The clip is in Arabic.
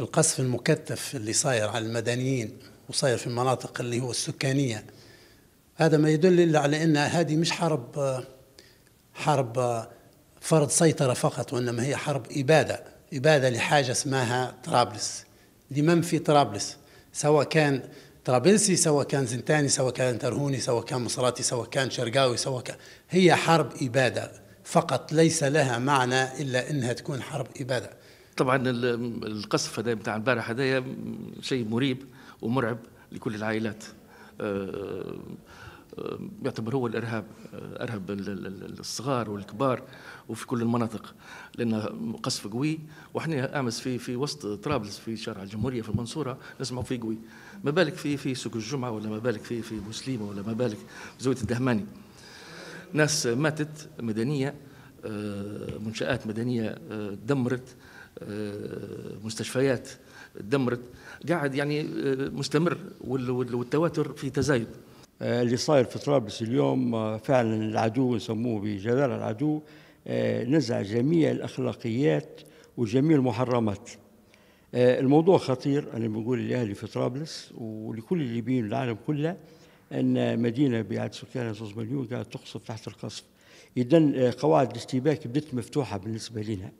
القصف المكثف اللي صاير على المدنيين وصاير في المناطق اللي هو السكانية هذا ما يدل إلا على أن هذه مش حرب حرب فرض سيطرة فقط وإنما هي حرب إبادة إبادة لحاجة اسمها طرابلس. لمن في طرابلس؟ سواء كان طرابلسي سواء كان زنتاني سواء كان ترهوني سواء كان مصراتي سواء كان شرقاوي سواء كان هي حرب إبادة فقط ليس لها معنى إلا أنها تكون حرب إبادة. طبعا القصف هذا بتاع البارح هذايا شيء مريب ومرعب لكل العائلات. آه، آه، يعتبر هو الإرهاب آه، ارهب الصغار والكبار وفي كل المناطق. لأنه قصف قوي وإحنا آمس في في وسط طرابلس في شارع الجمهورية في المنصورة نسمعوا فيه قوي. ما بالك في في سوق الجمعة ولا ما بالك في في بوسليمه ولا ما بالك زاويه الدهماني. ناس ماتت مدنية منشآت مدنية دمرت مستشفيات دمرت قاعد يعني مستمر والتواتر في تزايد. آه، اللي صاير في طرابلس اليوم آه، فعلا العدو نسموه بجلال العدو آه، نزع جميع الأخلاقيات وجميع المحرمات. الموضوع خطير أنا بقول لأهلي في طرابلس ولكل الليبيين العالم كله أن مدينة بعدد سكانها 3 مليون قاعد تقصف تحت القصف. اذا قواعد الاشتباك بدت مفتوحة بالنسبة لنا.